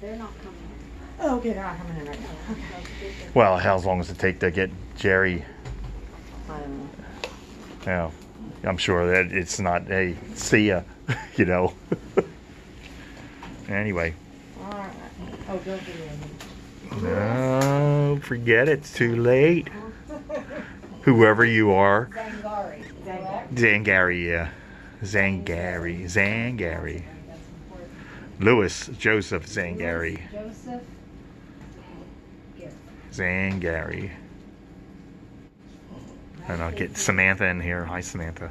They're not coming in. Oh, okay, they're not coming in right now. Okay. Well, how long does it take to get Jerry? I don't know. Yeah, I'm sure that it's not. Hey, see ya. you know. anyway, All right. Oh, don't do it. no, forget it. It's too late. Whoever you are, Zangari, correct? Zangari, yeah, Zangari, Zangari, That's important. Louis Joseph Zangari, Louis Joseph. Zangari. And I'll get Samantha in here. Hi, Samantha.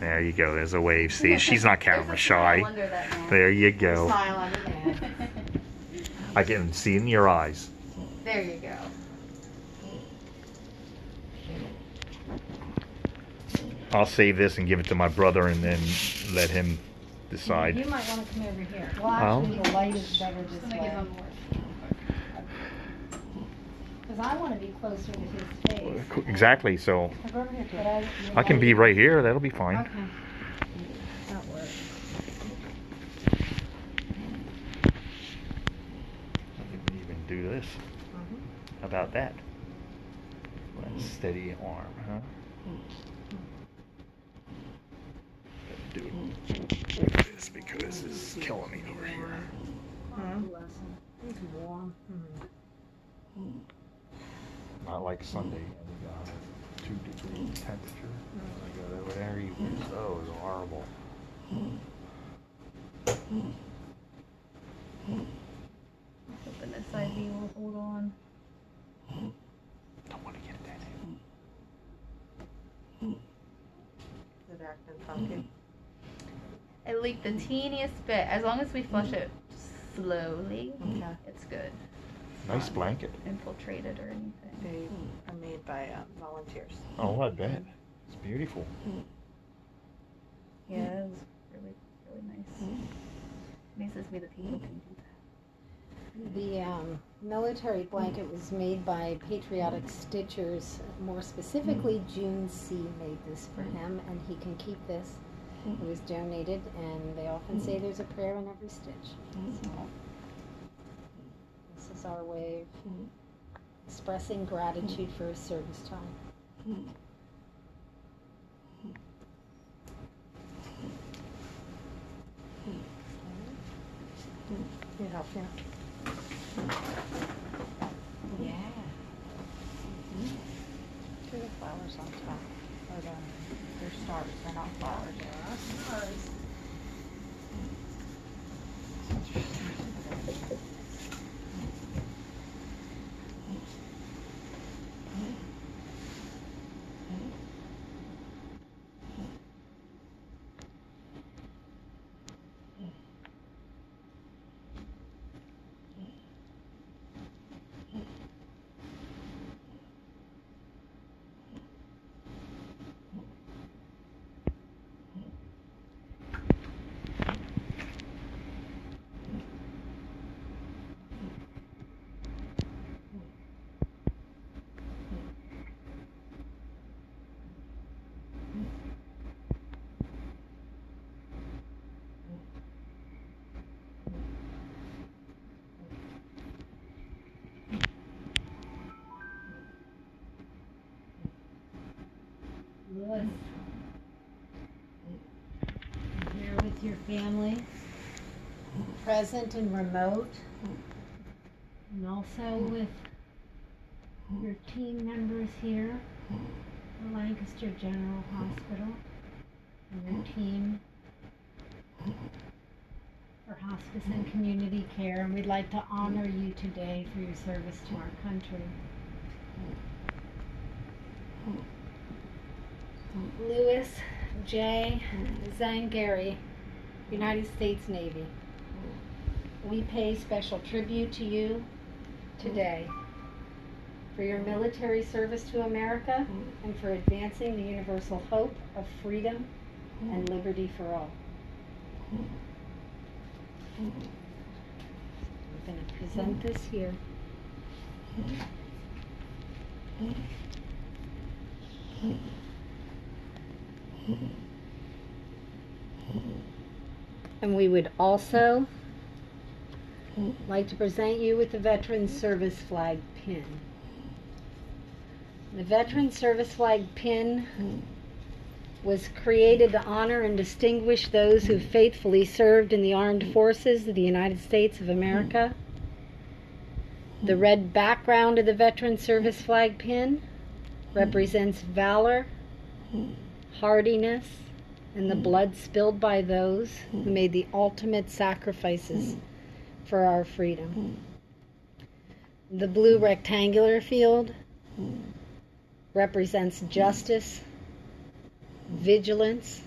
There you go. There's a wave. See, she's not camera shy. Under that man. There you go. Smile on the man. I can see in your eyes. There you go. I'll save this and give it to my brother and then let him decide. You might want to come over here. Well, Well. actually, the light is better this Just gonna way. give him more. Because I want to be closer to his face. Exactly. So over here, but I. I can be right here. That'll be fine. Okay. That works. I can even do this. Mm-hmm. How about that? Let's steady arm, huh? Do it like this because this is killing me over here. Hmm? Bless him. He's warm. Not like Sunday. We got two degree temperature. I got over there. He was, oh, it was horrible. Hoping this IV will hold on. Don't want to get that in. Is it acting funky? It leaked the teeniest bit. As long as we flush mm. it slowly, Okay. it's good. Nice blanket. Infiltrated or anything. They are made by uh, volunteers. Oh, I bet. It's beautiful. Mm. Yeah, it was really, really nice. Amazes me that people can do that. The um, military blanket was made by Patriotic Stitchers. More specifically, June C. made this for him, and he can keep this. It was donated, and they often say mm. there's a prayer in every stitch. Mm. So, this is our way of mm. expressing gratitude for his service time. Can you help you? Yeah. See the flowers on top. Or they're stars, they're not flowers. You're here with your family, present and remote, and also with your team members here. At Lancaster General Hospital. And your team for hospice and community care. And we'd like to honor you today for your service to our country. Louis J. Zangari, United States Navy. We pay special tribute to you today for your military service to America and for advancing the universal hope of freedom and liberty for all. I'm going to present this here. And we would also like to present you with the Veteran Service Flag pin. The Veteran Service Flag pin was created to honor and distinguish those who faithfully served in the armed forces of the United States of America. The red background of the Veteran Service Flag pin represents valor, hardiness, and the hmm. blood spilled by those who hmm. made the ultimate sacrifices hmm. for our freedom. The blue rectangular field represents justice, vigilance,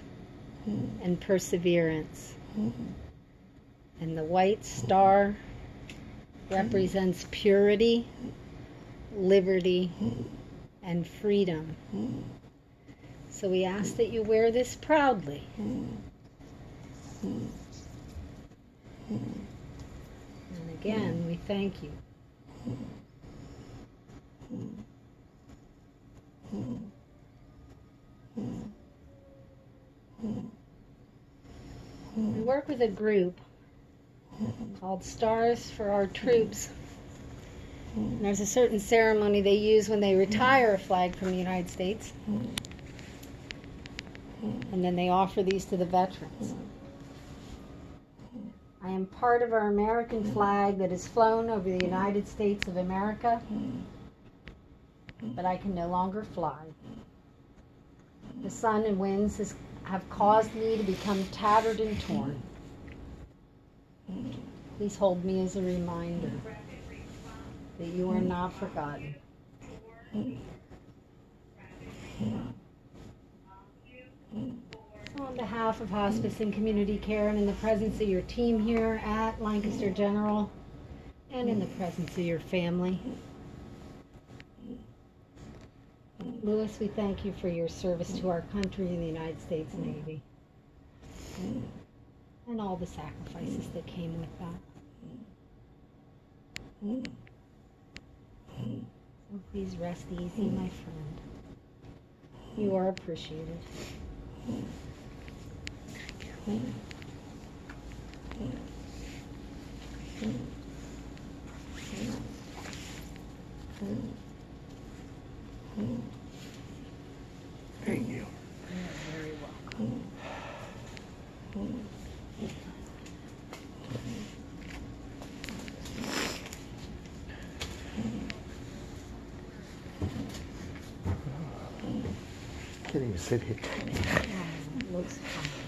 and perseverance. And the white star represents purity, liberty, and freedom. So we ask that you wear this proudly. And again, we thank you. We work with a group called Stars for Our Troops. And there's a certain ceremony they use when they retire a flag from the United States. And then they offer these to the veterans. I am part of our American flag that has flown over the United States of America, but I can no longer fly. The sun and winds has, have caused me to become tattered and torn. Please hold me as a reminder that you are not forgotten. So on behalf of Hospice and Community Care and in the presence of your team here at Lancaster General and in the presence of your family, Louis, we thank you for your service to our country and the United States Navy and all the sacrifices that came with that. So please rest easy, my friend. You are appreciated. Thank you. very welcome. Can't even sit here. Looks fine.